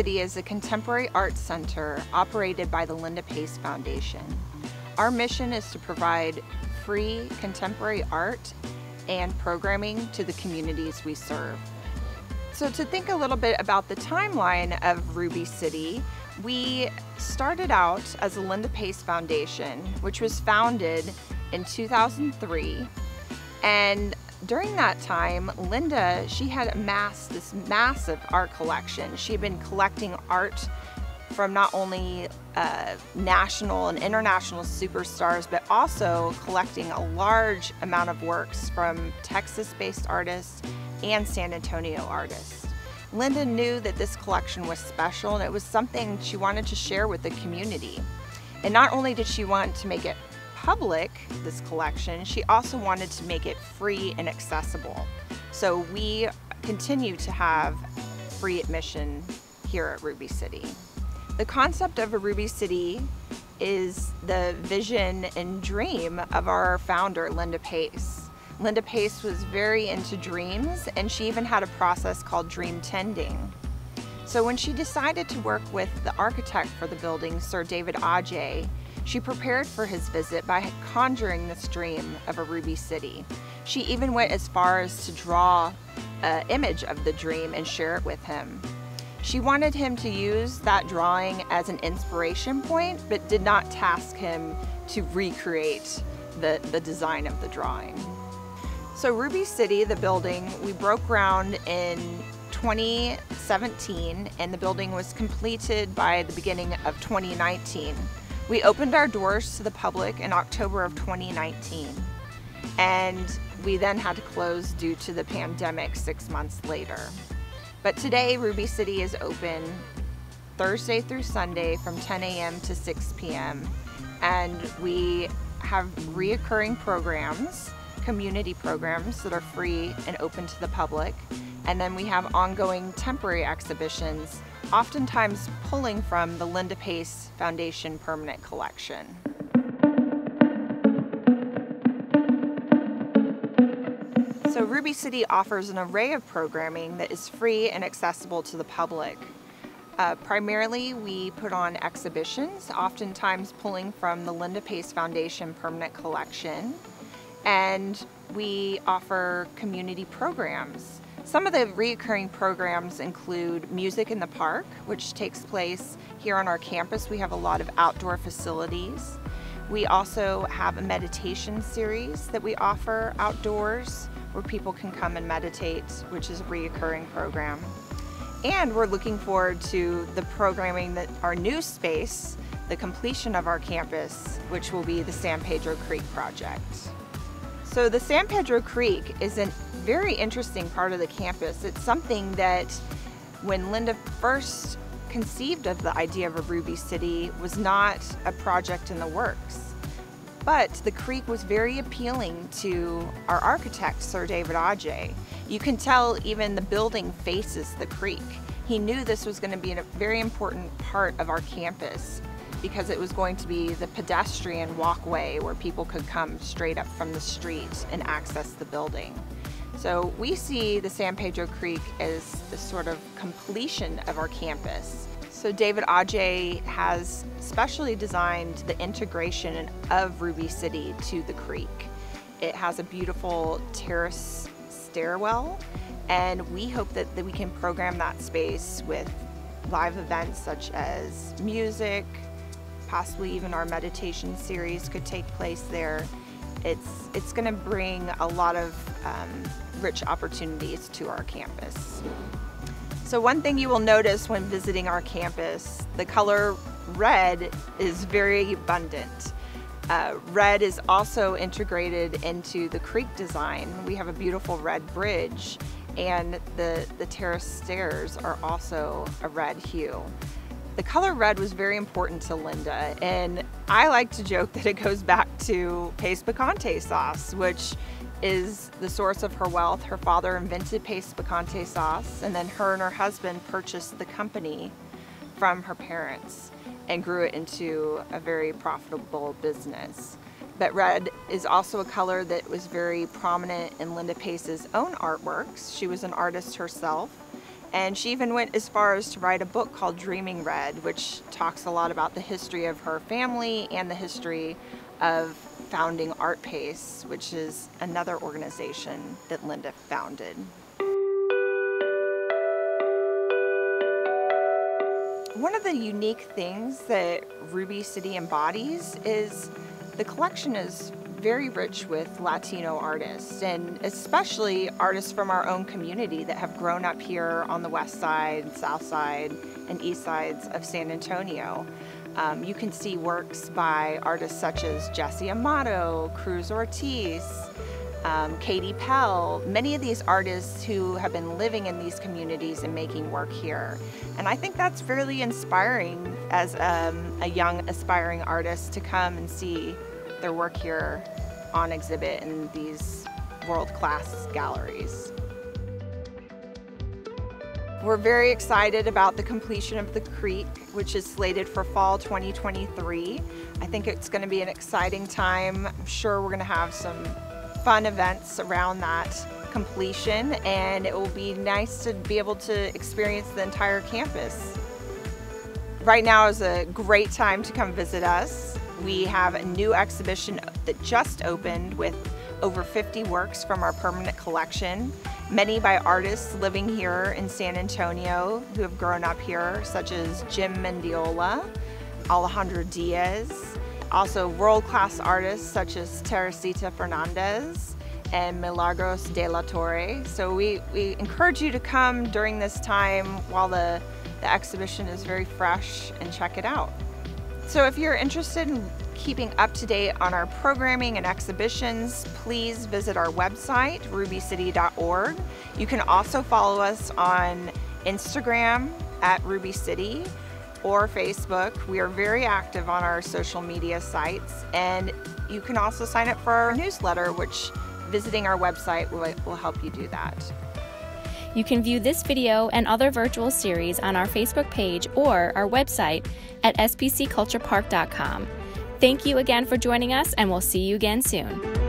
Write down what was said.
City is a contemporary arts center operated by the Linda Pace Foundation. Our mission is to provide free contemporary art and programming to the communities we serve. So to think a little bit about the timeline of Ruby City, we started out as a Linda Pace Foundation, which was founded in 2003. And during that time, Linda, she had amassed this massive art collection. She had been collecting art from not only uh, national and international superstars, but also collecting a large amount of works from Texas-based artists and San Antonio artists. Linda knew that this collection was special and it was something she wanted to share with the community. And not only did she want to make it public, this collection, she also wanted to make it free and accessible. So we continue to have free admission here at Ruby City. The concept of a Ruby City is the vision and dream of our founder, Linda Pace. Linda Pace was very into dreams and she even had a process called dream tending. So when she decided to work with the architect for the building, Sir David Adjaye, she prepared for his visit by conjuring this dream of a ruby city. She even went as far as to draw an image of the dream and share it with him. She wanted him to use that drawing as an inspiration point, but did not task him to recreate the, the design of the drawing. So Ruby City, the building, we broke ground in 2017 and the building was completed by the beginning of 2019. We opened our doors to the public in October of 2019 and we then had to close due to the pandemic six months later. But today Ruby City is open Thursday through Sunday from 10 a.m. to 6 p.m. and we have reoccurring programs community programs that are free and open to the public. And then we have ongoing temporary exhibitions, oftentimes pulling from the Linda Pace Foundation Permanent Collection. So Ruby City offers an array of programming that is free and accessible to the public. Uh, primarily, we put on exhibitions, oftentimes pulling from the Linda Pace Foundation Permanent Collection and we offer community programs. Some of the reoccurring programs include Music in the Park, which takes place here on our campus. We have a lot of outdoor facilities. We also have a meditation series that we offer outdoors where people can come and meditate, which is a reoccurring program. And we're looking forward to the programming that our new space, the completion of our campus, which will be the San Pedro Creek project. So the San Pedro Creek is a very interesting part of the campus. It's something that when Linda first conceived of the idea of a Ruby City was not a project in the works. But the creek was very appealing to our architect, Sir David Adjaye. You can tell even the building faces the creek. He knew this was going to be a very important part of our campus because it was going to be the pedestrian walkway where people could come straight up from the street and access the building. So we see the San Pedro Creek as the sort of completion of our campus. So David Adjaye has specially designed the integration of Ruby City to the creek. It has a beautiful terrace stairwell and we hope that, that we can program that space with live events such as music, possibly even our meditation series could take place there. It's, it's going to bring a lot of um, rich opportunities to our campus. So one thing you will notice when visiting our campus, the color red is very abundant. Uh, red is also integrated into the creek design. We have a beautiful red bridge and the, the terrace stairs are also a red hue. The color red was very important to Linda, and I like to joke that it goes back to Pace Picante sauce, which is the source of her wealth. Her father invented Pace Picante sauce, and then her and her husband purchased the company from her parents and grew it into a very profitable business. But red is also a color that was very prominent in Linda Pace's own artworks. She was an artist herself, And she even went as far as to write a book called Dreaming Red, which talks a lot about the history of her family and the history of founding Artpace, which is another organization that Linda founded. One of the unique things that Ruby City embodies is the collection is very rich with Latino artists and especially artists from our own community that have grown up here on the west side, south side, and east sides of San Antonio. Um, you can see works by artists such as Jesse Amado, Cruz Ortiz, um, Katie Pell, many of these artists who have been living in these communities and making work here. And I think that's fairly inspiring as um, a young aspiring artist to come and see their work here on exhibit in these world-class galleries. We're very excited about the completion of the Creek, which is slated for fall 2023. I think it's going to be an exciting time. I'm sure we're going to have some fun events around that completion and it will be nice to be able to experience the entire campus. Right now is a great time to come visit us. We have a new exhibition that just opened with over 50 works from our permanent collection, many by artists living here in San Antonio who have grown up here, such as Jim Mendiola, Alejandro Diaz, also world-class artists such as Teresita Fernandez and Milagros de la Torre. So we, we encourage you to come during this time while the, the exhibition is very fresh and check it out. So if you're interested in keeping up to date on our programming and exhibitions, please visit our website, rubycity.org. You can also follow us on Instagram at Ruby City or Facebook. We are very active on our social media sites and you can also sign up for our newsletter which visiting our website will, will help you do that. You can view this video and other virtual series on our Facebook page or our website at spcculturepark.com. Thank you again for joining us and we'll see you again soon.